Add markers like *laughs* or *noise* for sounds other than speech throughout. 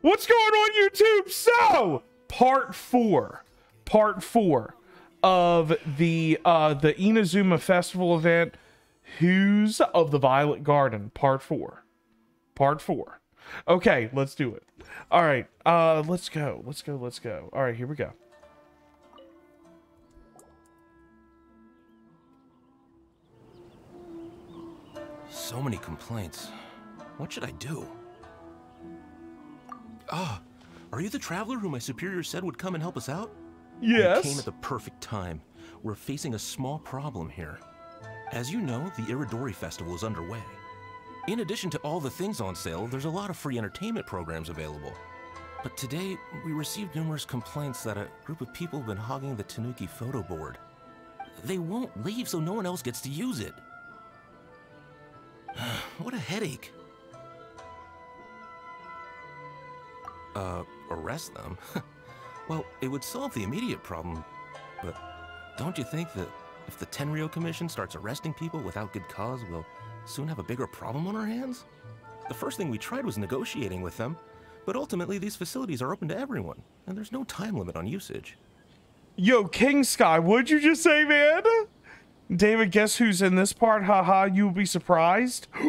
What's going on YouTube? So, part four, part four of the uh the Inazuma Festival event, Hues of the Violet Garden, part four. Part four. Okay, let's do it. All right, uh, let's go. Let's go. Let's go. All right, here we go. So many complaints. What should I do? Ah, are you the traveler who my superior said would come and help us out? Yes. You came at the perfect time. We're facing a small problem here. As you know, the Irodori Festival is underway. In addition to all the things on sale, there's a lot of free entertainment programs available. But today, we received numerous complaints that a group of people have been hogging the Tanuki photo board. They won't leave so no one else gets to use it. *sighs* what a headache. Uh, arrest them? *laughs* well, it would solve the immediate problem, but don't you think that if the Tenryou Commission starts arresting people without good cause, we'll soon have a bigger problem on our hands? The first thing we tried was negotiating with them, but ultimately these facilities are open to everyone, and there's no time limit on usage. Yo, King Sky, what'd you just say, man? David, guess who's in this part? Haha, you'll be surprised. *gasps* Stop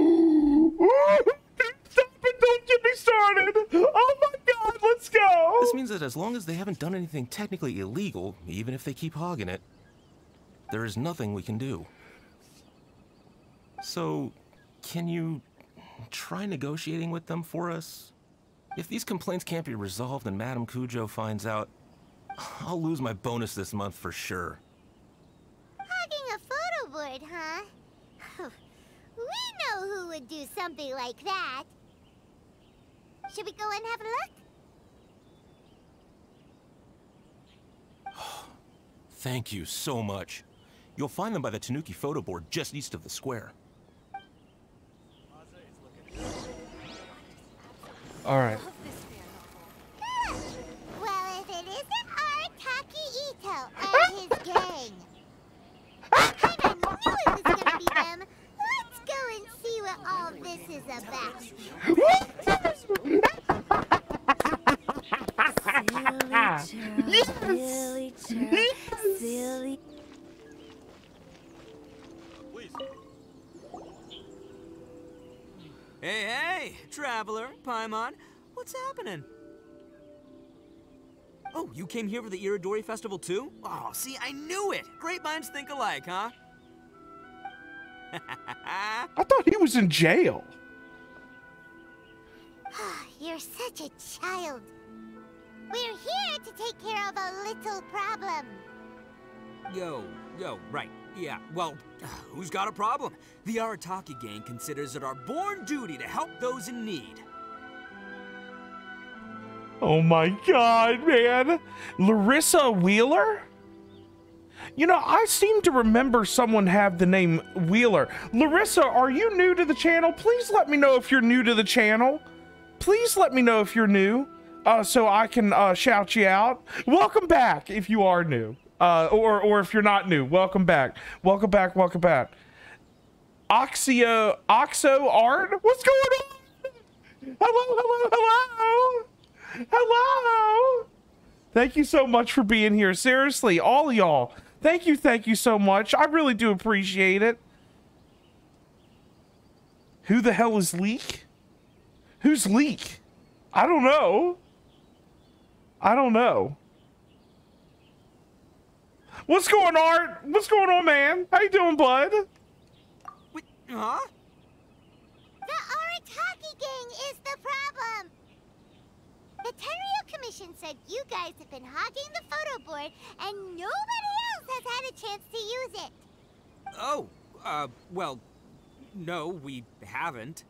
it, don't get me started. Oh my god, let's go. This means that as long as they haven't done anything technically illegal, even if they keep hogging it, there is nothing we can do. So, can you try negotiating with them for us? If these complaints can't be resolved and Madame Kujou finds out, I'll lose my bonus this month for sure. Hogging a photo board, huh? Oh, we know who would do something like that. Should we go and have a look? *sighs* Thank you so much. You'll find them by the Tanuki photo board just east of the square. All right. Well, if it isn't Arataki Itto and his *laughs* gang. I kinda knew it was gonna be them. Let's go and see what all this is about. Silly chirp, silly. Hey, hey, traveler, Paimon, what's happening? Oh, you came here for the Irodori Festival too? Oh, see, I knew it! Great minds think alike, huh? *laughs* I thought he was in jail. You're such a child. We're here to take care of a little problem. Yo, yo, right, yeah, well, *sighs* who's got a problem? The Arataki gang considers it our born duty to help those in need. Oh my god, man. Larissa Wheeler? You know, I seem to remember someone have the name Wheeler. Larissa, are you new to the channel? Please let me know if you're new to the channel. Please let me know if you're new, uh, so I can uh, shout you out. Welcome back if you are new, uh, or or if you're not new. Welcome back. Welcome back. Welcome back. Oxio Oxo Art, what's going on? Hello, hello, hello. Hello. Thank you so much for being here. Seriously, all y'all. Thank you, thank you so much. I really do appreciate it. Who the hell is Leek? Who's Leek? I don't know. I don't know. What's going on? What's going on, man? How you doing, bud? Wait, huh? The Arataki gang is the problem. The Tenryou Commission said you guys have been hogging the photo board and nobody else has had a chance to use it. Oh, uh, well, no, we haven't.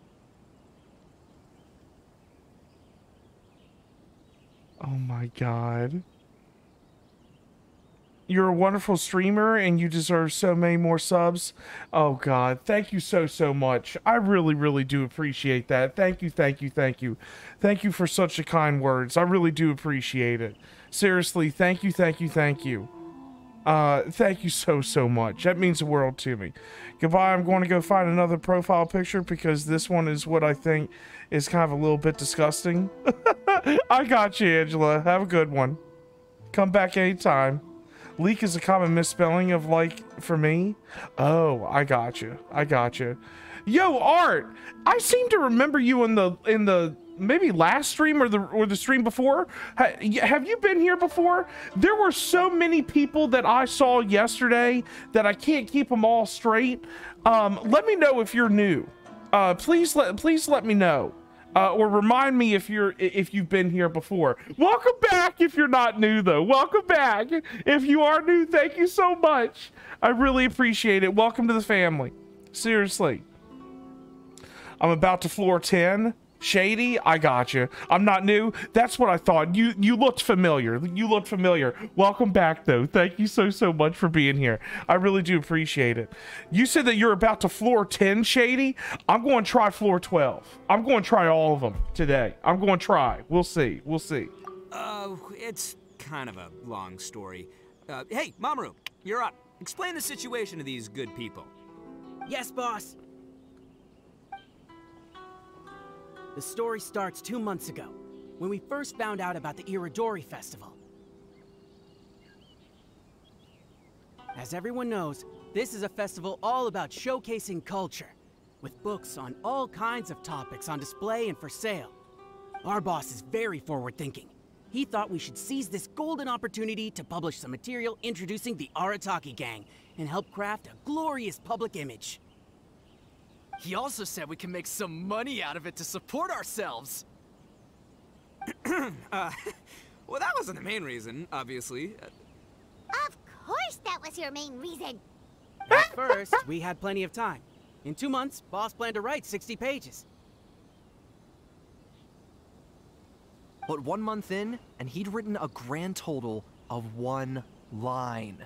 Oh my god. You're a wonderful streamer and you deserve so many more subs. Oh god, thank you so so much. I really really do appreciate that. Thank you, thank you, thank you. Thank you for such a kind words. I really do appreciate it. Seriously, thank you, thank you, thank you. Uh, thank you so, so much. That means the world to me. Goodbye. I'm going to go find another profile picture because this one is what I think is kind of a little bit disgusting. *laughs* I got you, Angela. Have a good one. Come back anytime. Leak is a common misspelling of like for me. Oh, I got you. I got you. Yo, Art. I seem to remember you in the in the maybe last stream or the or the stream before. Ha, have you been here before? There were so many people that I saw yesterday that I can't keep them all straight. Um, let me know if you're new. Uh, please let please let me know. Uh, or remind me if you're if you've been here before. Welcome back if you're not new though. Welcome back. If you are new, thank you so much. I really appreciate it. Welcome to the family. Seriously. I'm about to floor 10. Shady, I got you. I'm not new. That's what I thought. You you looked familiar. You looked familiar. Welcome back though. Thank you so so much for being here. I really do appreciate it. You said that you're about to floor 10, Shady. I'm going to try floor 12. I'm going to try all of them today. I'm going to try. We'll see. We'll see. Uh, it's kind of a long story. Uh, hey, Mamoru, you're up. Explain the situation to these good people. Yes, boss. The story starts two months ago, when we first found out about the Irodori Festival. As everyone knows, this is a festival all about showcasing culture, with books on all kinds of topics on display and for sale. Our boss is very forward-thinking. He thought we should seize this golden opportunity to publish some material introducing the Arataki Gang and help craft a glorious public image. He also said we can make some money out of it to support ourselves. *clears throat* uh, *laughs* well, that wasn't the main reason, obviously. Of course that was your main reason. At first, we had plenty of time. In two months, boss planned to write 60 pages. But one month in, and he'd written a grand total of one line.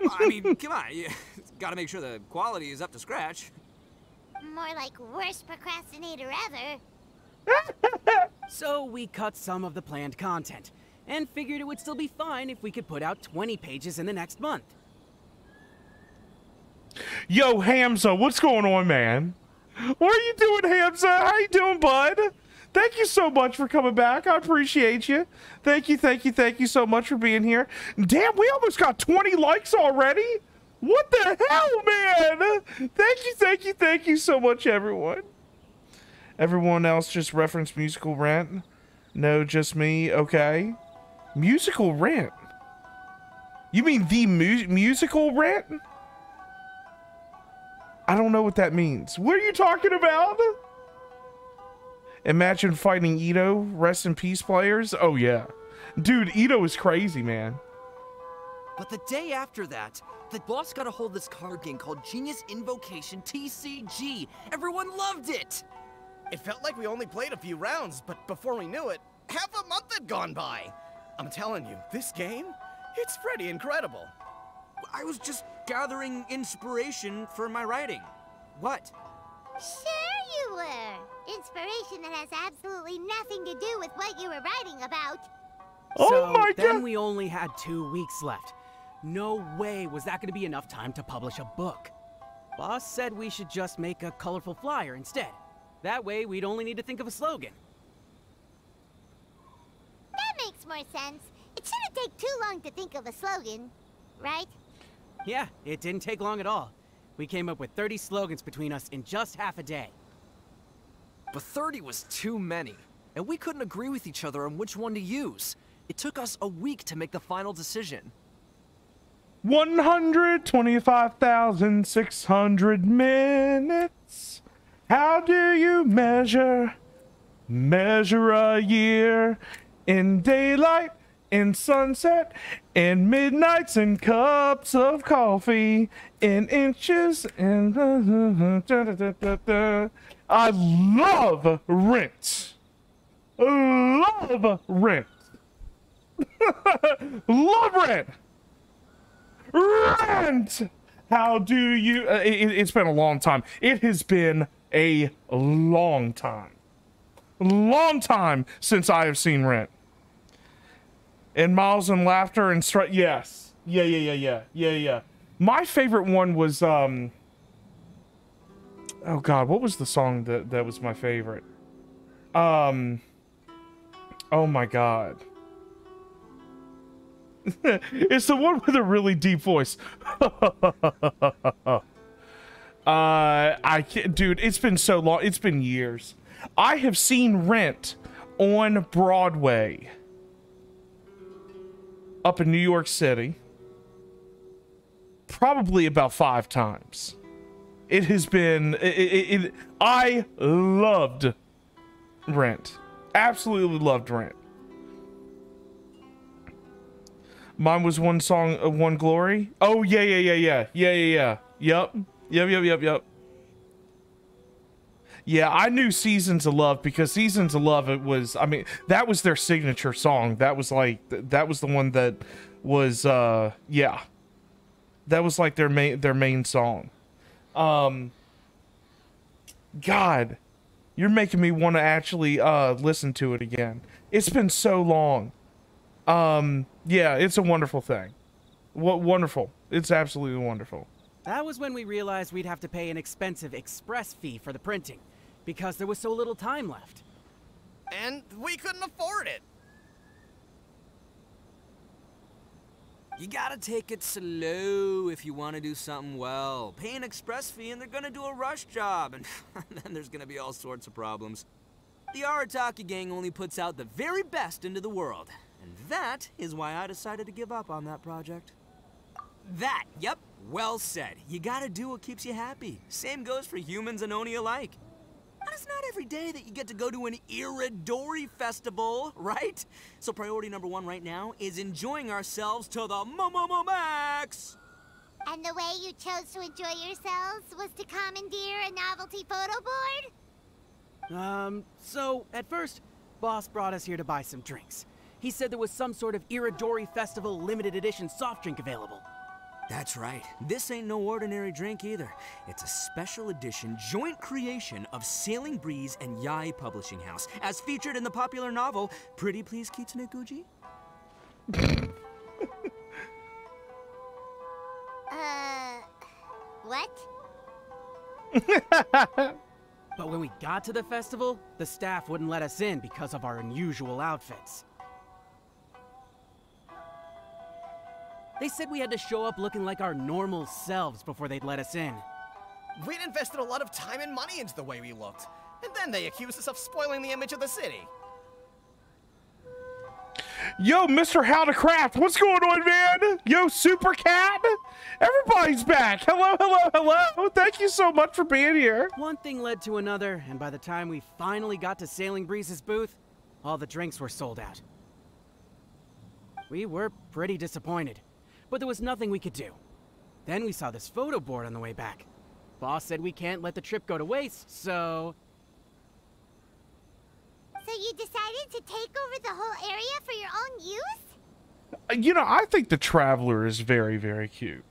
Well, I mean, *laughs* come on, you *laughs* gotta make sure the quality is up to scratch. More like worst procrastinator ever. *laughs* So we cut some of the planned content, and figured it would still be fine if we could put out 20 pages in the next month. Yo, Hamza, what's going on, man? What are you doing, Hamza? How you doing, bud? Thank you so much for coming back. I appreciate you. Thank you, thank you, thank you so much for being here. Damn, we almost got 20 likes already. What the hell, man? Thank you, thank you, thank you so much, everyone. Everyone else just referenced musical rent. No, just me. Okay. Musical rent. You mean the mu musical rent? I don't know what that means. What are you talking about? Imagine fighting Itto. Rest in peace, players. Oh, yeah. Dude, Itto is crazy, man. But the day after that, the boss got a hold of this card game called Genius Invocation TCG. Everyone loved it! It felt like we only played a few rounds, but before we knew it, half a month had gone by. I'm telling you, this game, it's pretty incredible. I was just gathering inspiration for my writing. What? Sure you were. Inspiration that has absolutely nothing to do with what you were writing about. Oh so my then we only had two weeks left. No way was that going to be enough time to publish a book. Boss said we should just make a colorful flyer instead. That way, we'd only need to think of a slogan. That makes more sense. It shouldn't take too long to think of a slogan, right? Yeah, it didn't take long at all. We came up with 30 slogans between us in just half a day. But 30 was too many, and we couldn't agree with each other on which one to use. It took us a week to make the final decision. 125,600 minutes. How do you measure? Measure a year in daylight, in sunset, in midnights, in cups of coffee, in inches, in. *laughs* I love rent. Love rent. *laughs* love rent. Rent! How do you... Uh, it, it's been a long time. It has been a long time. Long time since I have seen Rent. And Miles and Laughter and... Yes. Yeah, yeah, yeah, yeah, yeah, yeah. My favorite one was um. Oh God, what was the song that that was my favorite? Um. Oh my God. *laughs* it's the one with a really deep voice. *laughs* uh, I can't, dude. It's been so long. It's been years. I have seen Rent on Broadway up in New York City probably about five times. It has been. It, it, it, I loved Rent. Absolutely loved Rent. Mine was one song, of one glory. Oh yeah, yeah, yeah, yeah, yeah, yeah, yeah. Yep, yep, yep, yep, yep. Yeah, I knew Seasons of Love because Seasons of Love it was I mean, that was their signature song. That was like that was the one that was uh yeah. That was like their main their main song. Um God, you're making me want to actually uh listen to it again. It's been so long. Um yeah, it's a wonderful thing. What wonderful. It's absolutely wonderful. That was when we realized we'd have to pay an expensive express fee for the printing, because there was so little time left. And we couldn't afford it. You gotta take it slow if you want to do something well. Pay an express fee and they're gonna do a rush job, and *laughs* then there's gonna be all sorts of problems. The Arataki gang only puts out the very best into the world, and that is why I decided to give up on that project. That, yep, well said. You gotta do what keeps you happy. Same goes for humans and Oni alike. And it's not every day that you get to go to an Irodori festival, right? So priority number one right now is enjoying ourselves to the mo max. And the way you chose to enjoy yourselves was to commandeer a novelty photo board? Um, so, at first, Boss brought us here to buy some drinks. He said there was some sort of Irodori Festival limited edition soft drink available. That's right. This ain't no ordinary drink either. It's a special edition joint creation of Sailing Breeze and Yae Publishing House, as featured in the popular novel Pretty Please Kitsune Guuji. *laughs* Uh, what? But when we got to the festival, the staff wouldn't let us in because of our unusual outfits. They said we had to show up looking like our normal selves before they'd let us in. We'd invested a lot of time and money into the way we looked. And then they accused us of spoiling the image of the city. Yo, Mr. How to Craft, what's going on, man? Yo, Super Cat, everybody's back. Hello, hello, hello. Thank you so much for being here. One thing led to another, and by the time we finally got to Sailing Breeze's booth, all the drinks were sold out. We were pretty disappointed, but there was nothing we could do. Then we saw this photo board on the way back. Boss said we can't let the trip go to waste, so So you decided to take over the whole area for your own use? Uh, You know, I think the Traveler is very, very cute.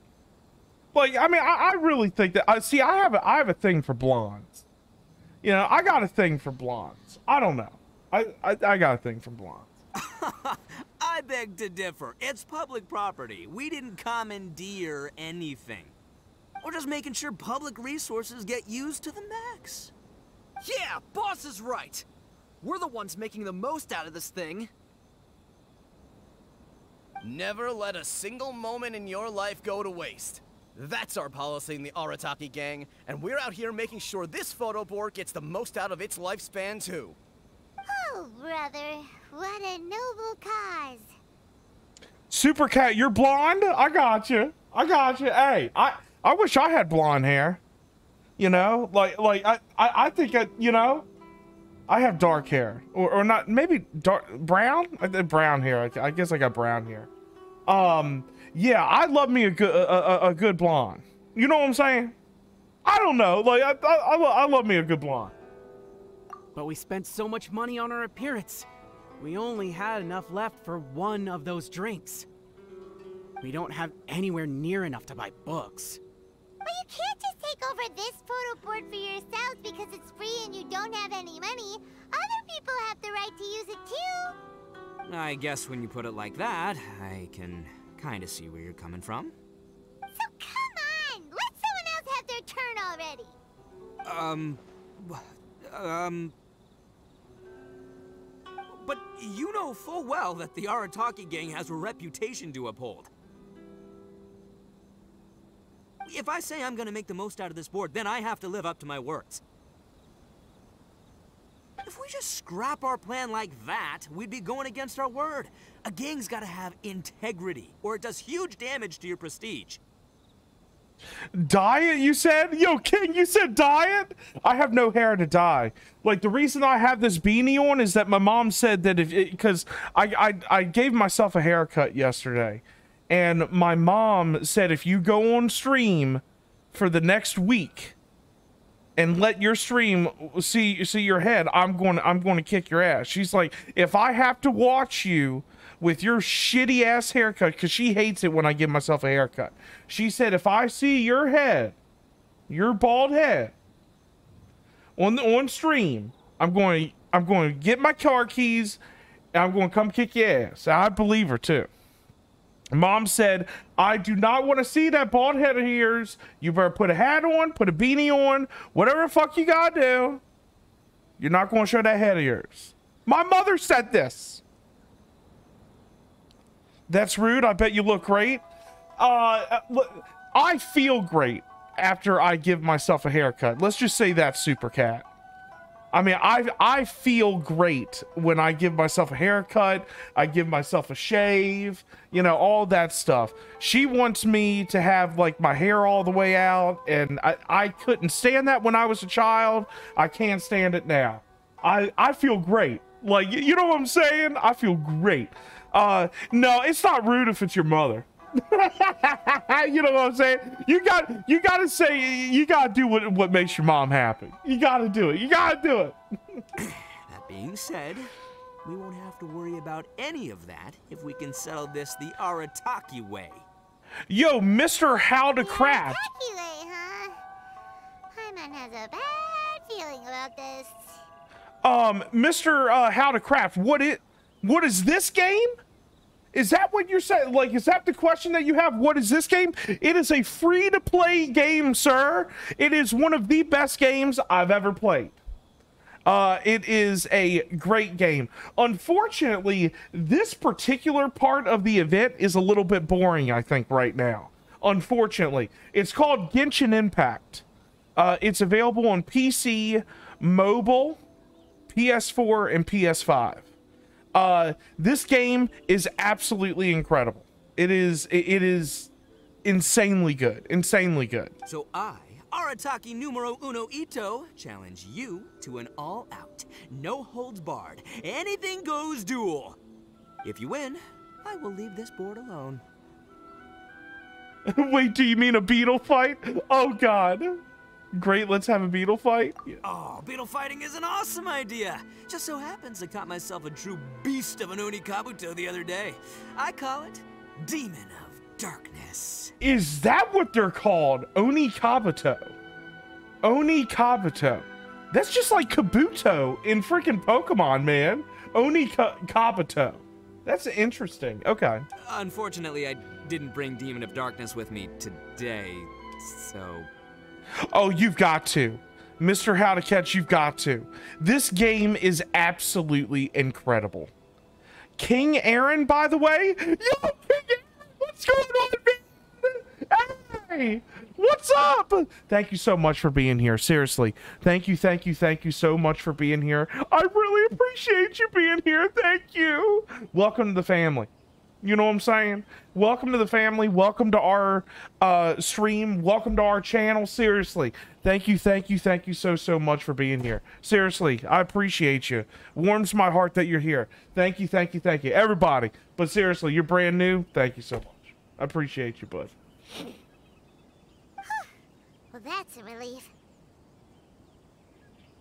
Like, I mean, I, I really think that. I see. I have a, I have a thing for blondes. You know, I got a thing for blondes. I don't know. I, I, I got a thing for blondes. *laughs* I beg to differ. It's public property. We didn't commandeer anything. We're just making sure public resources get used to the max. Yeah, boss is right. We're the ones making the most out of this thing. Never let a single moment in your life go to waste. That's our policy in the Arataki gang, and we're out here making sure this photo board gets the most out of its lifespan too. Oh, brother, what a noble cause. Super Cat, you're blonde. I got you. I got you. Hey, I I wish I had blonde hair. You know, like like I I, I think I you know. I have dark hair, or, or not, maybe dark brown. I brown hair. I, I guess I got brown hair. Um, yeah, I love me a good a, a, a good blonde. You know what I'm saying? I don't know. Like I I, I, I love me a good blonde. but we spent so much money on our appearance. We only had enough left for one of those drinks. We don't have anywhere near enough to buy books. But you can't just take over this photo board for yourselves because it's free and you don't have any money. Other people have the right to use it too. I guess when you put it like that, I can kinda see where you're coming from. So come on, let someone else have their turn already. Um, um. But you know full well that the Arataki gang has a reputation to uphold. If I say I'm gonna make the most out of this board, then I have to live up to my words. If we just scrap our plan like that, we'd be going against our word. A gang's gotta have integrity, or it does huge damage to your prestige. Diet, you said? Yo, King, you said diet? I have no hair to dye. Like, the reason I have this beanie on is that my mom said that if, because I, I, I gave myself a haircut yesterday. And my mom said if you go on stream for the next week and let your stream see see your head, I'm going I'm going to kick your ass. She's like, if I have to watch you with your shitty ass haircut, because she hates it when I give myself a haircut. She said, if I see your head, your bald head, on the on stream, I'm going to I'm going to get my car keys and I'm going to come kick your ass. I believe her too. Mom said, I do not want to see that bald head of yours. You better put a hat on, put a beanie on, whatever the fuck you gotta do. You're not going to show that head of yours. My mother said this. That's rude. I bet you look great. Uh, look, I feel great after I give myself a haircut. Let's just say that, Super Cat. I mean, I I feel great when I give myself a haircut, I give myself a shave, you know, all that stuff. She wants me to have like my hair all the way out, and I, I couldn't stand that when I was a child. I can't stand it now. I I feel great. Like you know what I'm saying? I feel great. Uh no, it's not rude if it's your mother. *laughs* you know what I'm saying? You got you got to say you got to do what what makes your mom happy. You got to do it. You got to do it. *laughs* That being said, we won't have to worry about any of that if we can settle this the Arataki way. Yo, Mr. How to Craft. Tacky way, huh? Paimon has a bad feeling about this. Um, Mr. Uh, How to Craft. What it? What is this game? Is that what you're saying? Like, is that the question that you have? What is this game? It is a free to play game, sir. It is one of the best games I've ever played. Uh, it is a great game. Unfortunately, this particular part of the event is a little bit boring, I think, right now. Unfortunately, it's called Genshin Impact. Uh, it's available on PC, mobile, PS4, and PS5. Uh, this game is absolutely incredible. It is it, it is insanely good, insanely good. So I, Arataki numero uno Itto, challenge you to an all-out, no holds barred, anything goes duel. If you win, I will leave this board alone. *laughs* Wait, do you mean a beetle fight? Oh God! Great, let's have a beetle fight. Yeah. Oh, beetle fighting is an awesome idea. Just so happens I caught myself a true beast of an Oni Kabuto the other day. I call it Demon of Darkness. Is that what they're called? Oni Kabuto. Oni Kabuto. That's just like Kabuto in freaking Pokemon, man. Oni Ka- Kabuto. That's interesting. Okay. Unfortunately, I didn't bring Demon of Darkness with me today, so Oh, you've got to. Mr. How to Catch, you've got to. This game is absolutely incredible. King Aaron, by the way. Yo, King Aaron, what's going on, man? Hey, what's up? Thank you so much for being here. Seriously. Thank you, thank you, thank you so much for being here. I really appreciate you being here. Thank you. Welcome to the family. You know what I'm saying? Welcome to the family. Welcome to our uh, stream. Welcome to our channel. Seriously. Thank you, thank you, thank you so, so much for being here. Seriously, I appreciate you. Warms my heart that you're here. Thank you, thank you, thank you. Everybody. But seriously, you're brand new. Thank you so much. I appreciate you, bud. *sighs* Well, that's a relief.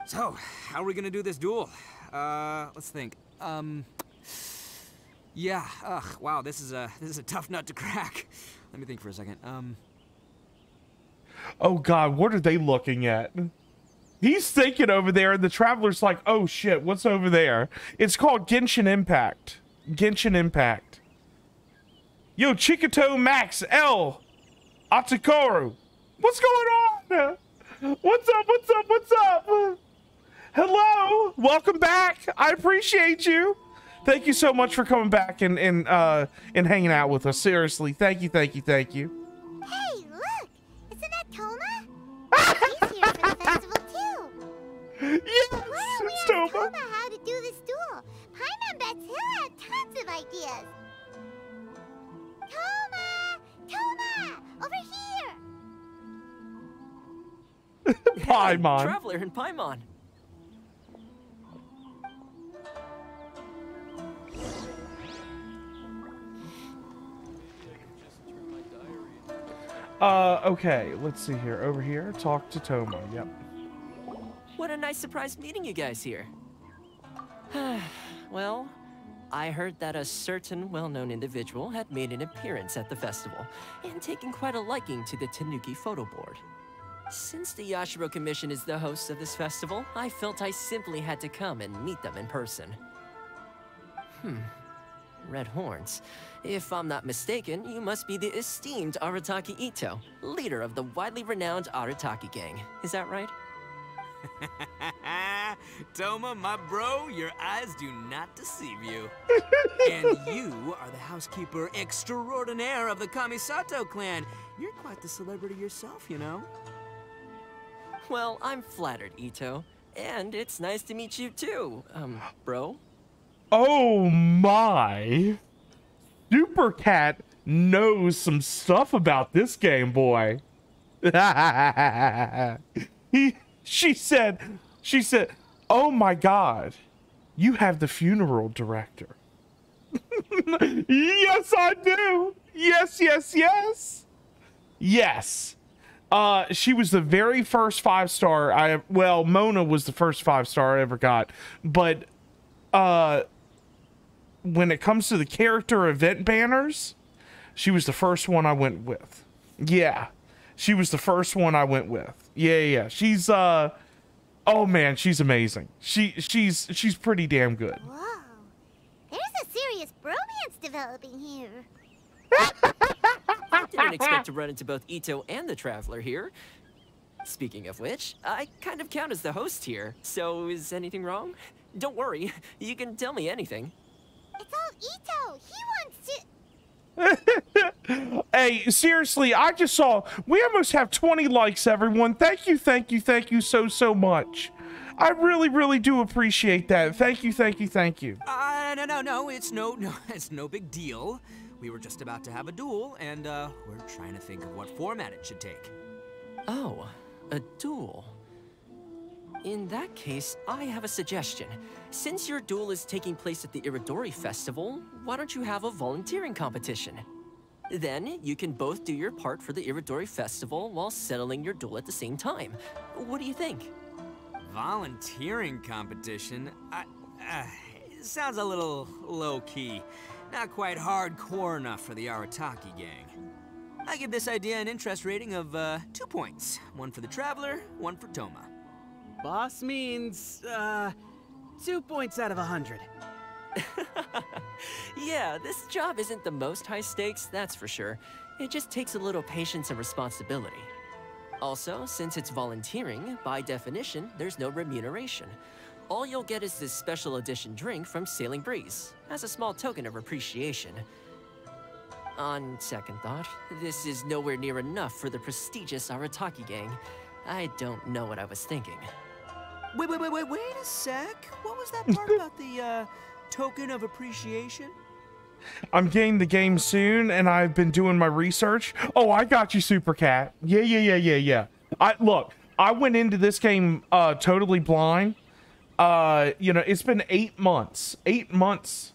So, how are we gonna do this duel? Uh, let's think. Um, yeah. Ugh. Wow. This is a *laughs* this is a tough nut to crack. Let me think for a second. Um. Oh God, what are they looking at? He's thinking over there, and the traveler's like, "Oh shit, what's over there?" It's called Genshin Impact. Genshin Impact. Yo, Chikito Max L Atakaru. What's going on? What's up? What's up? What's up? Hello. Welcome back. I appreciate you. Thank you so much for coming back and and uh and hanging out with us. Seriously. Thank you, thank you, thank you. Hey, look! Isn't that Thoma? He's here for the *laughs* festival too. Yes, Why don't we it's ask Thoma. Thoma how to do this duel? Paimon bets he'll have tons of ideas. Thoma! Thoma! Over here! Paimon. Traveler and Paimon. Uh, okay. Let's see here. Over here, talk to Thoma. Yep. What a nice surprise meeting you guys here. *sighs* well, I heard that a certain well-known individual had made an appearance at the festival and taken quite a liking to the Tanuki photo board. Since the Yashiro Commission is the host of this festival, I felt I simply had to come and meet them in person. Hmm. Red Horns. If I'm not mistaken, you must be the esteemed Arataki Itto, leader of the widely renowned Arataki gang. Is that right? *laughs* Thoma, my bro, your eyes do not deceive you. *laughs* and you are the housekeeper extraordinaire of the Kamisato clan. You're quite the celebrity yourself, you know. Well, I'm flattered, Itto. And it's nice to meet you too, um, bro. Oh my. Super Cat knows some stuff about this game, boy. *laughs* he, she said, she said, oh my god, you have the funeral director. *laughs* yes, I do. Yes, yes, yes. Yes. Uh, she was the very first five star I well, Mona was the first five star I ever got, but uh when it comes to the character event banners, she was the first one I went with. Yeah. She was the first one I went with. Yeah, yeah. yeah. She's uh oh man, she's amazing. She she's she's pretty damn good. Whoa. There's a serious bromance developing here. I *laughs* didn't expect to run into both Itto and the Traveler here. Speaking of which, I kind of count as the host here, so is anything wrong? Don't worry, you can tell me anything. It's all Itto. He wants to. *laughs* Hey, seriously, I just saw we almost have 20 likes, everyone. Thank you, thank you, thank you so, so much. I really, really do appreciate that. Thank you, thank you, thank you. Uh, no, no, no, it's no, no, *laughs* it's no big deal. We were just about to have a duel, and uh, we're trying to think of what format it should take. Oh, a duel. In that case, I have a suggestion. Since your duel is taking place at the Irodori Festival, why don't you have a volunteering competition? Then you can both do your part for the Irodori Festival while settling your duel at the same time. What do you think? Volunteering competition? I, uh, sounds a little low-key. Not quite hardcore enough for the Arataki gang. I give this idea an interest rating of uh, two points. One for the Traveler, one for Thoma. Boss means, uh, two points out of a hundred. *laughs* yeah, this job isn't the most high stakes, that's for sure. It just takes a little patience and responsibility. Also, since it's volunteering, by definition, there's no remuneration. All you'll get is this special edition drink from Sailing Breeze, as a small token of appreciation. On second thought, this is nowhere near enough for the prestigious Arataki gang. I don't know what I was thinking. Wait, wait, wait, wait, wait a sec. What was that part *laughs* about the, uh, token of appreciation? I'm getting the game soon, and I've been doing my research. Oh, I got you, Super Cat. Yeah, yeah, yeah, yeah, yeah. I look. I went into this game uh, totally blind. Uh, you know, it's been eight months. Eight months.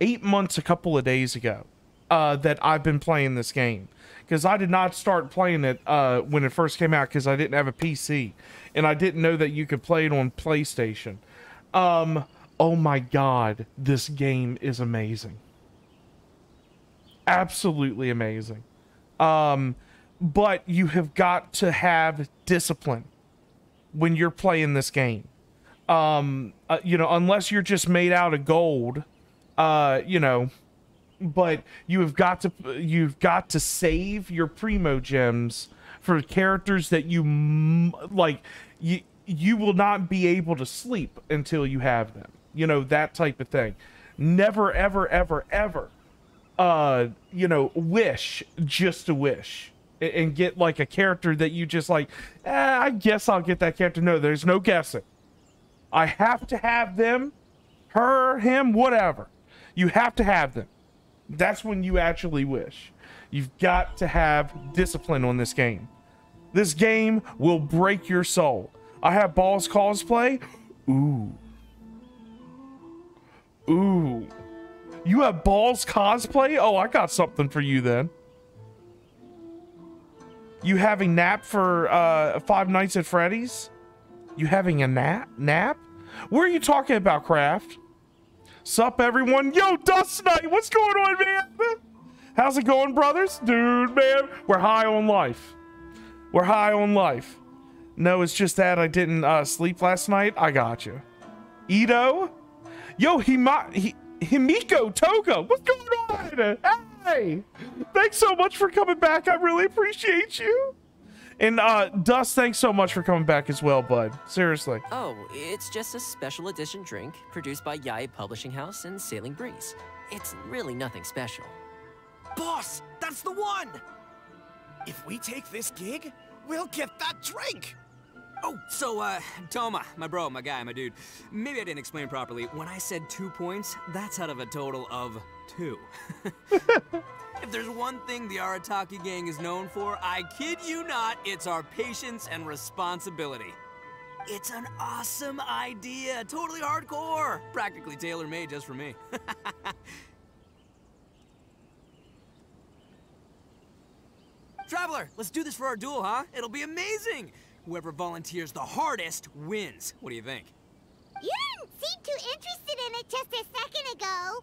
Eight months. A couple of days ago, uh, that I've been playing this game because I did not start playing it uh, when it first came out because I didn't have a PC and I didn't know that you could play it on PlayStation. Um, oh my God, this game is amazing absolutely amazing. Um, but you have got to have discipline when you're playing this game. Um, uh, you know, unless you're just made out of gold, uh, you know, but you have got to you've got to save your Primogems for characters that you like you you will not be able to sleep until you have them. You know that type of thing. Never ever ever ever uh you know wish just a wish and get like a character that you just like eh, i guess i'll get that character. No there's no guessing. I have to have them her him whatever. You have to have them that's when you actually wish you've got to have discipline on this game this game will break your soul i have balls cosplay ooh ooh you have balls cosplay? Oh, I got something for you then. You having nap for uh Five Nights at Freddy's? You having a nap? Nap? What are you talking about, Craft? Sup, everyone? Yo, Dust Knight, what's going on, man? How's it going, brothers? Dude, man, we're high on life. We're high on life. No, it's just that I didn't uh, sleep last night. I got you. Itto? Yo. He, Himiko Toga, what's going on? Hey, thanks so much for coming back. I really appreciate you. And uh, Dust, thanks so much for coming back as well, bud. Seriously. Oh, it's just a special edition drink produced by Yae Publishing House and Sailing Breeze. It's really nothing special. Boss, that's the one! If we take this gig, we'll get that drink! Oh, so, uh, Thoma, my bro, my guy, my dude. Maybe I didn't explain properly. When I said two points, that's out of a total of two. *laughs* if there's one thing the Arataki gang is known for, I kid you not, it's our patience and responsibility. It's an awesome idea, totally hardcore, practically tailor-made just for me. *laughs* Traveler, let's do this for our duel, huh? It'll be amazing! Whoever volunteers the hardest wins. What do you think? You didn't seem too interested in it just a second ago.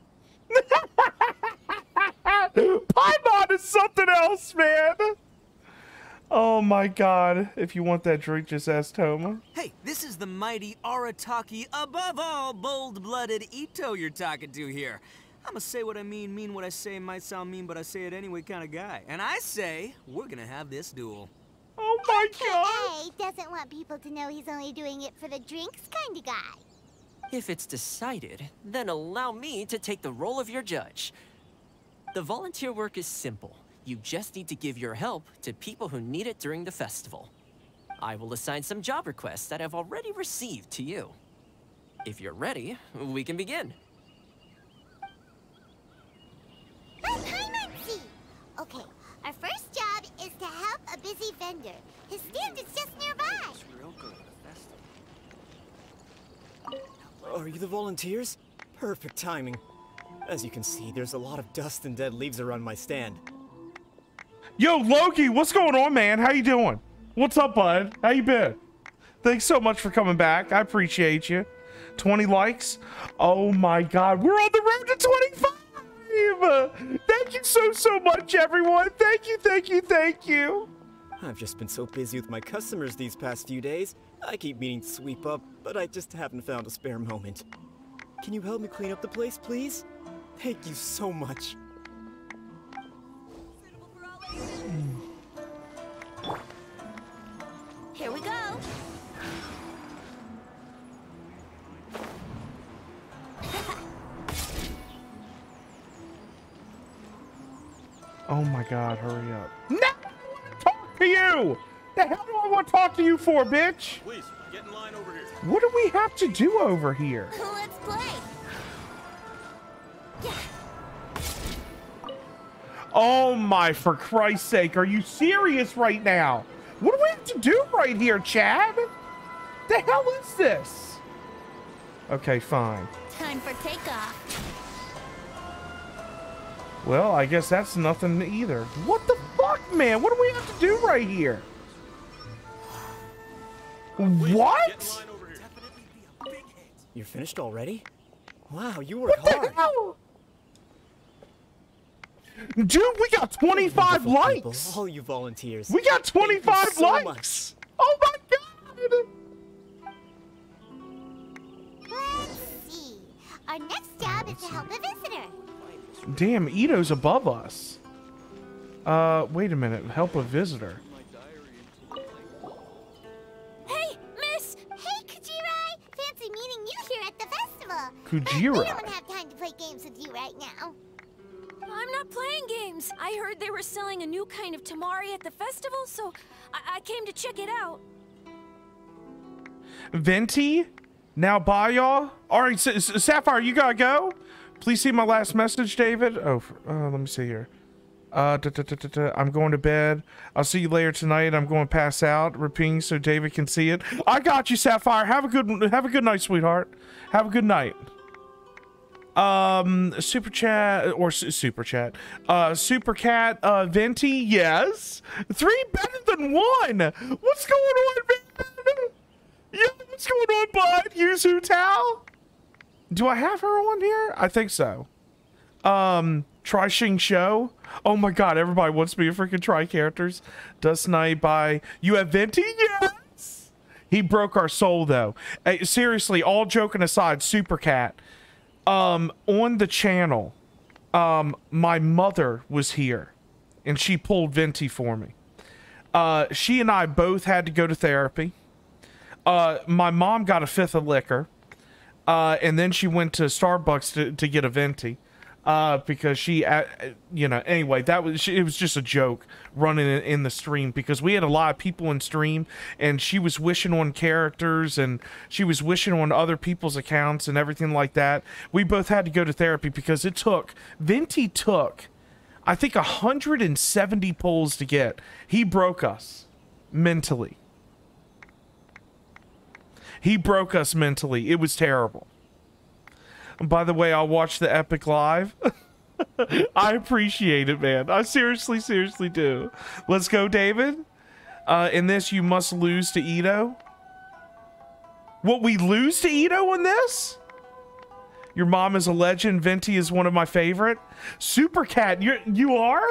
Paimon is something else, man. Oh my god. If you want that drink, just ask Thoma. Hey, this is the mighty Arataki, above all bold-blooded Itto you're talking to here. I'm a say what I mean, mean what I say, might sound mean, but I say it anyway kind of guy. And I say, we're gonna have this duel. Oh my god! doesn't want people to know he's only doing it for the drinks kind of guy. If it's decided, then allow me to take the role of your judge. The volunteer work is simple. You just need to give your help to people who need it during the festival. I will assign some job requests that I've already received to you. If you're ready, we can begin. Okay, our first job is to help a busy vendor. His stand is just nearby. Are you the volunteers? Perfect timing. As you can see, there's a lot of dust and dead leaves around my stand. Yo, Loki, what's going on, man? How you doing? What's up, bud? How you been? Thanks so much for coming back. I appreciate you. 20 likes. Oh my god, we're on the road to 25! Thank you so, so much, everyone. Thank you, thank you, thank you. I've just been so busy with my customers these past few days. I keep meaning to sweep up, but I just haven't found a spare moment. Can you help me clean up the place, please? Thank you so much. Here we go. *laughs* Oh my god, hurry up. No! Talk to you! The hell do I want to talk to you for, bitch? Please, get in line over here. What do we have to do over here? Let's play. Oh my, for Christ's sake, are you serious right now? What do we have to do right here, Chad? The hell is this? Okay, fine. Time for takeoff. Well, I guess that's nothing either. What the fuck, man? What do we have to do right here? What? You're finished already? Wow, you work hard. Hell? Dude, we got 25 Wonderful likes. people, all you volunteers. We got 25 so likes. much. Oh my god. Let's see. Our next job is to help a visitor. Damn, Itto's above us. Uh, wait a minute. Help a visitor. Hey, miss! Hey, Kujirai! Fancy meeting you here at the festival. But we don't have time to play games with you right now. I'm not playing games. I heard they were selling a new kind of temari at the festival, so I, I came to check it out. Venti, now bye, y'all. All right, S- S- Sapphire, you gotta go. Please see my last message, David. Oh, uh, let me see here. Uh, da, da, da. I'm going to bed. I'll see you later tonight. I'm going to pass out. Repeating so David can see it. I got you, Sapphire. Have a good have a good night, sweetheart. Have a good night. Um, super chat or su- super chat. Uh, super cat. Uh, Venti. Yes. Three better than one. What's going on, man? Yeah, what's going on, bud? Yuzu Tao? Do I have her on here? I think so. Um, Try Shing Show. Oh my god, everybody wants me to freaking try characters. Dust Knight by You have Venti? Yes! He broke our soul though. Hey, seriously, all joking aside, Super Cat. Um, on the channel, um, my mother was here and she pulled Venti for me. Uh, she and I both had to go to therapy uh, my mom got a fifth of liquor, uh, and then she went to Starbucks to, to get a venti, uh, because she, uh, you know, anyway, that was she, it was just a joke running in, in the stream because we had a lot of people in stream, and she was wishing on characters and she was wishing on other people's accounts and everything like that. We both had to go to therapy because it took venti took, I think, 170 pulls to get. He broke us mentally. He broke us mentally. It was terrible. By the way, I'll watch the Epic Live. *laughs* I appreciate it, man. I seriously, seriously do. Let's go, David. Uh, in this, you must lose to Itto. What, we lose to Itto in this? Your mom is a legend. Venti is one of my favorite. Super Cat, you you are?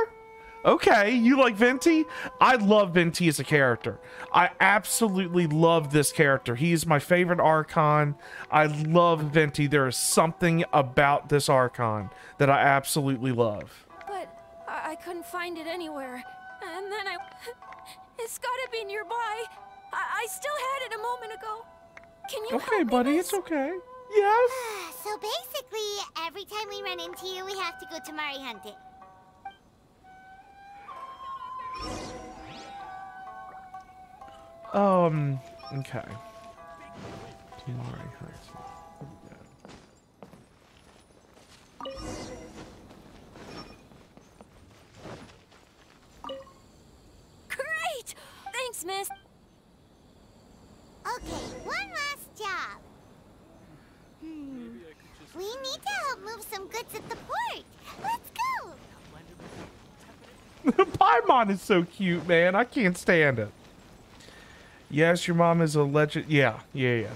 Okay, you like Venti? I love Venti as a character. I absolutely love this character. He is my favorite Archon. I love Venti. There is something about this Archon that I absolutely love. But I, I couldn't find it anywhere. And then I. *laughs* It's gotta be nearby. I, I still had it a moment ago. Can you Okay, help me, buddy, miss? it's okay. Yes. Ah, so basically, every time we run into you, we have to go temari hunting. Um, okay. Great! Thanks, miss. Okay, one last job. Hmm. We need to help move some goods at the port. Let's go. *laughs* Paimon is so cute, man. I can't stand it. Yes, your mom is a legend. Yeah, yeah, yeah.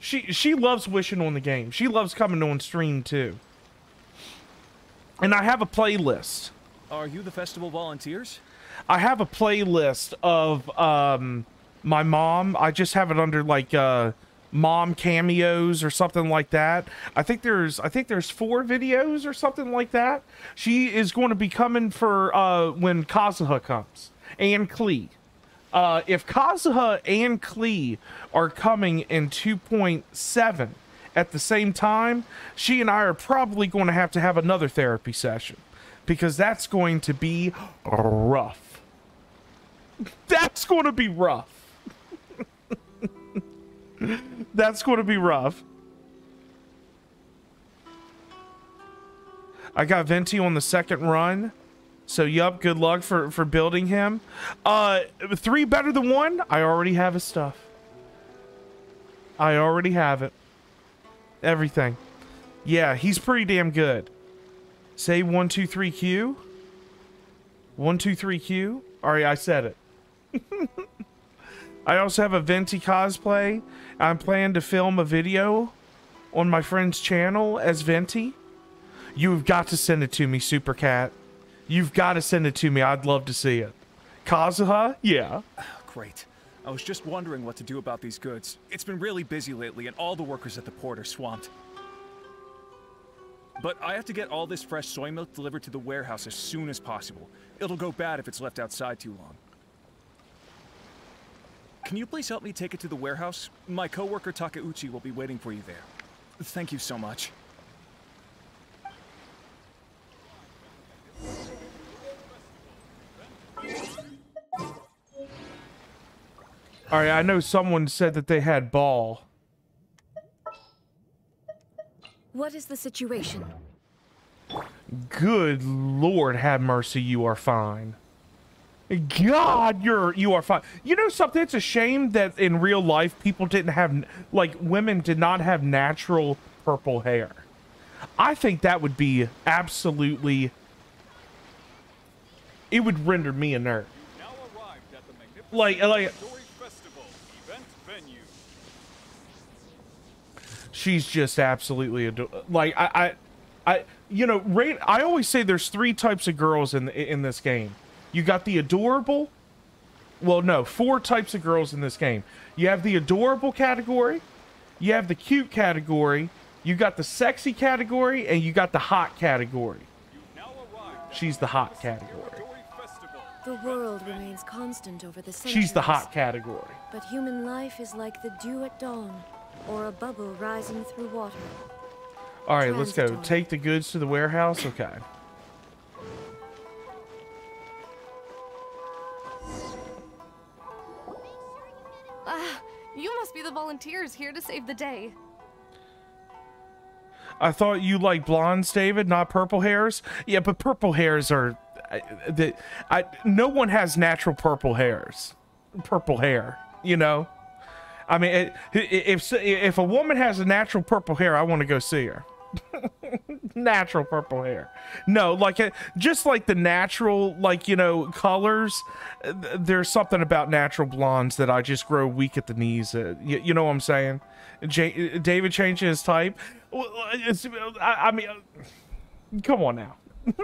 She she loves wishing on the game. She loves coming on stream too. And I have a playlist. Are you the festival volunteers? I have a playlist of um my mom. I just have it under like uh mom cameos or something like that. I think there's I think there's four videos or something like that. She is going to be coming for uh when Kazuha comes and Klee. Uh if Kazuha and Klee are coming in 2.7 at the same time, she and I are probably going to have to have another therapy session because that's going to be rough. That's going to be rough. *laughs* that's going to be rough. I got Venti on the second run. So yup, good luck for for building him. Uh 3 better than 1? I already have his stuff. I already have it. Everything. Yeah, he's pretty damn good. Say one two three Q. One two three Q. Alright, I said it. *laughs* I also have a Venti cosplay. I'm planning to film a video on my friend's channel as Venti. You've got to send it to me, Super Cat. You've got to send it to me. I'd love to see it. Kazuha? Yeah. Oh, great. I was just wondering what to do about these goods. It's been really busy lately, and all the workers at the port are swamped. but I have to get all this fresh soy milk delivered to the warehouse as soon as possible. It'll go bad if it's left outside too long. Can you please help me take it to the warehouse? My coworker Takeuchi will be waiting for you there. Thank you so much. All right, I know someone said that they had ball. What is the situation? Good Lord, have mercy, you are fine. God, you're you are fine. You know something? It's a shame that in real life people didn't have like women did not have natural purple hair. I think that would be absolutely. It would render me a nerd. Like like. She's just absolutely like I I I you know rate. I always say there's three types of girls in in this game. You got the adorable. Well, no, four types of girls in this game. You have the adorable category, you have the cute category, you got the sexy category, and you got the hot category. She's the hot category. The world remains constant over the centuries. She's the hot category. But human life is like the dew at dawn, or a bubble rising through water. All right, let's go. Take the goods to the warehouse. Okay. Ah, you must be the volunteers here to save the day. I thought you like blondes, David, not purple hairs. Yeah, but purple hairs are I- I no one has natural purple hairs. Purple hair, you know. I mean, it, if if a woman has a natural purple hair, I want to go see her. *laughs* natural purple hair. No, like just like the natural, like you know, colors. uh, There's something about natural blondes that I just grow weak at the knees. Uh, you, you know what I'm saying? J- David changing his type. I, mean, uh, come on now. *laughs*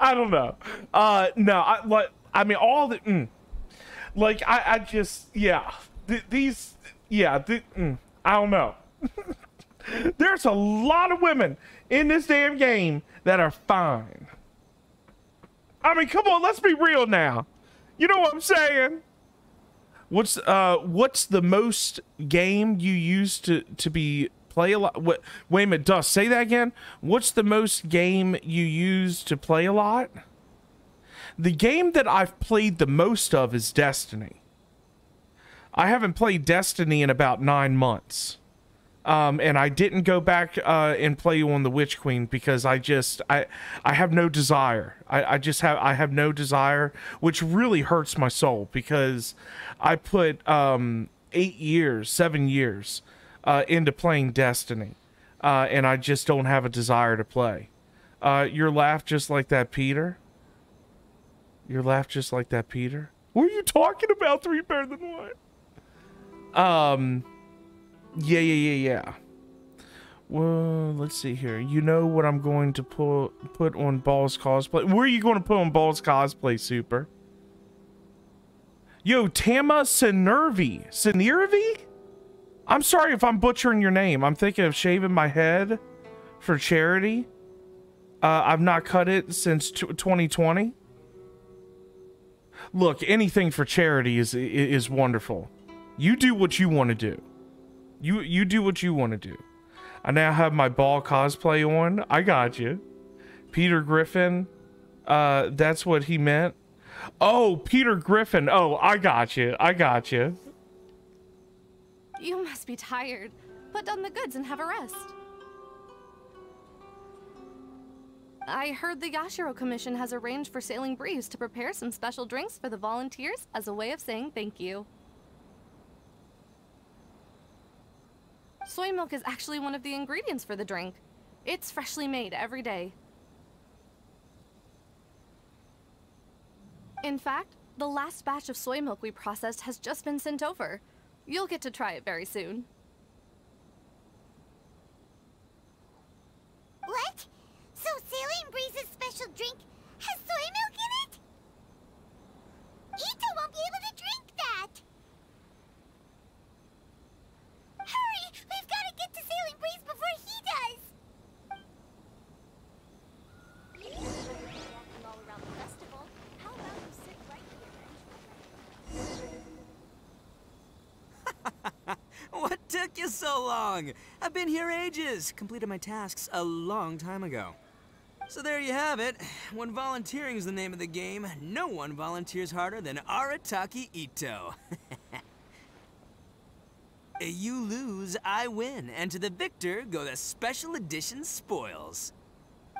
I don't know. Uh, no, I like. I mean, all the. Mm, like I, I just yeah. Th- these yeah. Th- mm, I don't know. *laughs* There's a lot of women in this damn game that are fine. I mean, come on, let's be real now. You know what I'm saying? What's uh what's the most game you used to to be play a lot? What? Wait a minute, Dust. Say that again. What's the most game you use to play a lot? The game that I've played the most of is Destiny. I haven't played Destiny in about nine months. Um, and I didn't go back uh, and play you on the Witch Queen because I just I I have no desire. I, I just have I have no desire, which really hurts my soul because I put um, eight years, seven years uh, into playing Destiny, uh, and I just don't have a desire to play. Uh, your laugh just like that, Peter. Your laugh just like that, Peter. What are you talking about? Three better than one. Um. Yeah, yeah, yeah, yeah. Well, let's see here. You know what I'm going to put put on Balls cosplay. Where are you going to put on Balls cosplay, Super? Yo, Tama Sinervi. Sinervi? I'm sorry if I'm butchering your name. I'm thinking of shaving my head for charity. Uh, I've not cut it since t- 2020. Look, anything for charity is is wonderful. You do what you want to do. You you do what you want to do. I now have my ball cosplay on. I got you. Peter Griffin. Uh, that's what he meant. Oh, Peter Griffin. Oh, I got you. I got you. You must be tired. Put down the goods and have a rest. I heard the Yashiro Commission has arranged for Sailing Breeze to prepare some special drinks for the volunteers as a way of saying thank you. Soy milk is actually one of the ingredients for the drink. It's freshly made every day. In fact, the last batch of soy milk we processed has just been sent over. You'll get to try it very soon. What? So Sailing Breeze's special drink has soy milk in it? Itto won't be able to drink that! Hurry! We've got to get to Sailing Breeze before he took you so long? I've been here ages. Completed my tasks a long time ago. So there you have it. When volunteering is the name of the game, no one volunteers harder than Arataki Itto. *laughs* you lose, I win, and to the victor go the special edition spoils.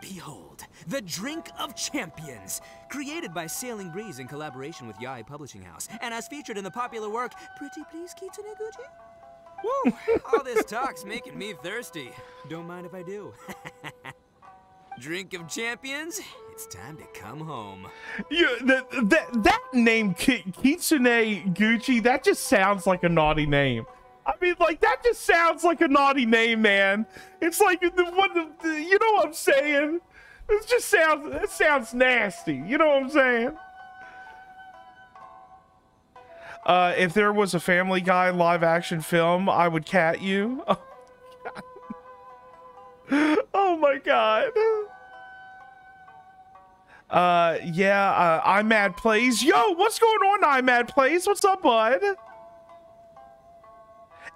Behold, the Drink of Champions, created by Sailing Breeze in collaboration with Yae Publishing House, and as featured in the popular work Pretty Please Kitsune? Woo! *laughs* All this talk's making me thirsty. Don't mind if I do. *laughs* Drink of Champions, it's time to come home. Yeah, that that that name Ki- Kitsune Guuji. That just sounds like a naughty name. I mean, like that just sounds like a naughty name, man. It's like the what the, the you know what I'm saying? It just sounds it sounds nasty. You know what I'm saying? Uh, if there was a Family Guy live action film, I would cat you. *laughs* Oh, my god. Uh, yeah, uh, I'm Mad Plays. Yo, what's going on, I'm Mad Plays? What's up, bud?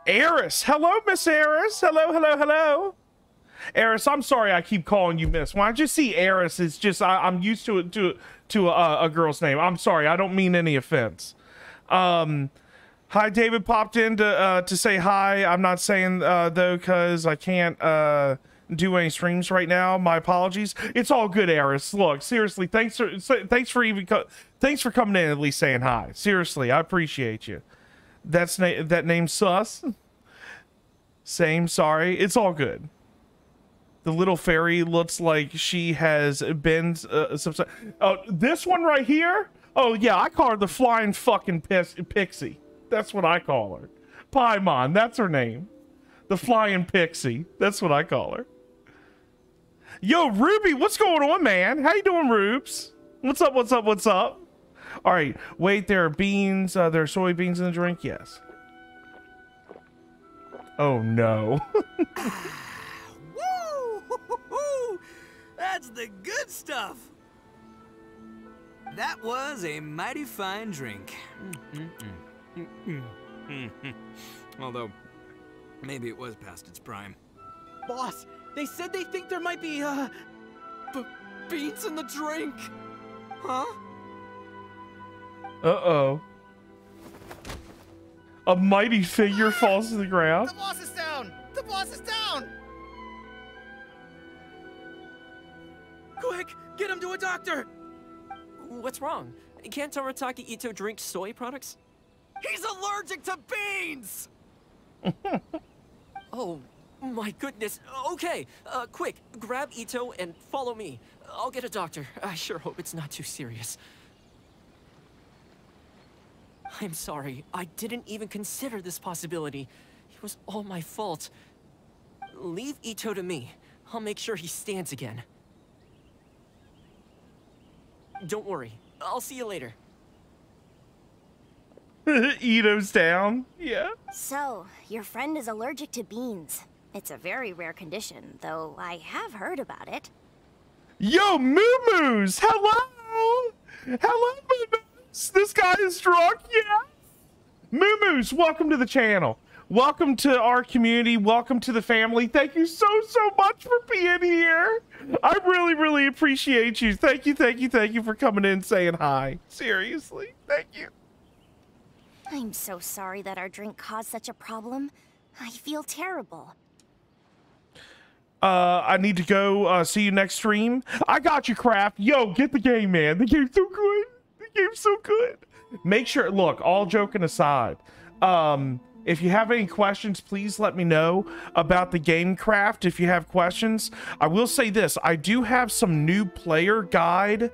Eris. Hello, Miss Eris. Hello, hello, hello. Eris, I'm sorry I keep calling you Miss. Why don't you see Eris, it's just I, am used to it to to a, a, girl's name. I'm sorry. I don't mean any offense. Um, hi, David popped in to uh, to say hi. I'm not saying uh, though because I can't uh, do any streams right now. My apologies. It's all good, Eris. Look, seriously, thanks for thanks for even thanks for coming in at least saying hi. Seriously, I appreciate you. That's na- that name sus. Same, sorry. It's all good. The little fairy looks like she has been uh. Oh, this one right here. Oh yeah, I call her the flying fucking pixie. That's what I call her. Paimon, that's her name. The flying pixie. That's what I call her. Yo, Ruby, what's going on, man? How you doing, Rubes? What's up? What's up? What's up? All right, wait. There are beans. Uh, there are soybeans in the drink. Yes. Oh no. *laughs* Woo! That's the good stuff. That was a mighty fine drink. *laughs* Although, maybe it was past its prime. Boss, they said they think there might be, uh, beans in the drink. Huh? Uh-oh. A mighty figure falls to the ground. The boss is down! The boss is down! Quick, get him to a doctor! What's wrong? Can't Arataki Itto drink soy products? He's allergic to beans! *laughs* oh, my goodness. Okay, uh, quick, grab Itto and follow me. I'll get a doctor. I sure hope it's not too serious. I'm sorry. I didn't even consider this possibility. It was all my fault. Leave Itto to me. I'll make sure he stands again. Don't worry. I'll see you later. *laughs* Itto's down. Yeah. So, your friend is allergic to beans. It's a very rare condition, though I have heard about it. Yo, Moo Moos! Hello! Hello, Moo Moos! This guy is drunk, yeah? Moo Moos, welcome to the channel. Welcome to our community. Welcome to the family. Thank you so, so much for being here. I really, really appreciate you. Thank you, thank you, thank you for coming in saying hi. Seriously, thank you. I'm so sorry that our drink caused such a problem. I feel terrible. Uh, I need to go uh, see you next stream. I got you, Craft. Yo, get the game, man. The game's so good. The game's so good. Make sure, look, all joking aside, um, if you have any questions, please let me know about the game craft. If you have questions, I will say this. I do have some new player guide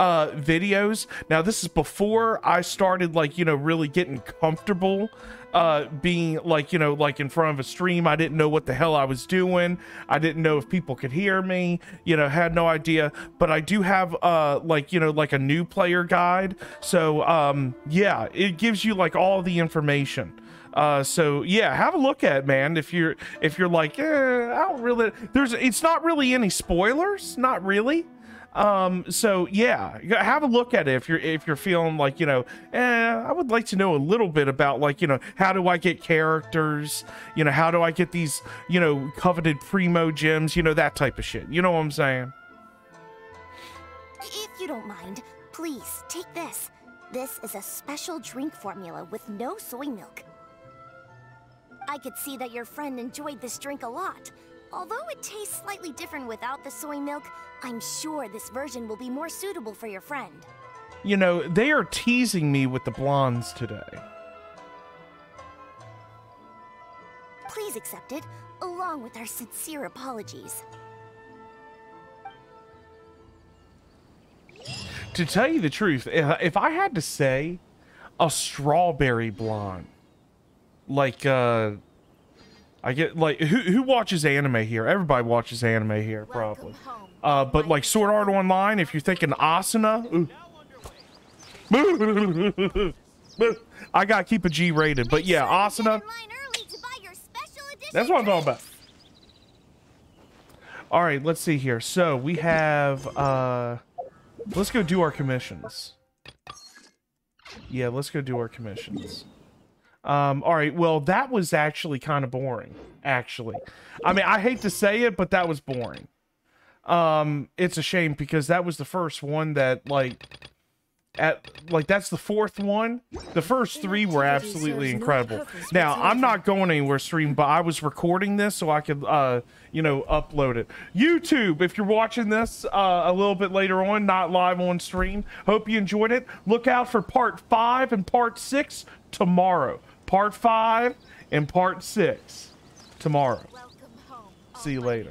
uh videos. Now this is before i started like you know really getting comfortable uh being like you know like in front of a stream. I didn't know what the hell i was doing. I didn't know if people could hear me you know had no idea. But i do have uh like you know like a new player guide. So um yeah it gives you like all the information uh, so yeah, have a look at man. If you're if you're like, eh, I don't really, there's it's not really any spoilers, not really. Um, so yeah, have a look at it if you're if you're feeling like you know, eh, I would like to know a little bit about like you know how do I get characters, you know how do I get these you know coveted Primogems, you know that type of shit. You know what I'm saying? If you don't mind, please take this. This is a special drink formula with no soy milk. I could see that your friend enjoyed this drink a lot. Although it tastes slightly different without the soy milk, I'm sure this version will be more suitable for your friend. You know they are teasing me with the blondes today. Please accept it, along with our sincere apologies. To tell you the truth, if I had to say a strawberry blonde, like uh I get like who who watches anime here? Everybody watches anime here, probably. Uh, but like Sword Art Online, if you're thinking Asuna. *laughs* I gotta keep a G rated, but yeah, Asuna. That's what I'm talking about. All right, let's see here. So we have uh, let's go do our commissions. Yeah, let's go do our commissions. Um, all right, well, that was actually kind of boring, actually. I mean, I hate to say it, but that was boring. Um, it's a shame because that was the first one that, like, at like that's the fourth one. The first three were absolutely incredible. Now, I'm not going anywhere stream, but I was recording this so I could, uh, you know, upload it. YouTube, if you're watching this uh, a little bit later on, not live on stream, hope you enjoyed it. Look out for part five and part six tomorrow part five and part six tomorrow. See you later.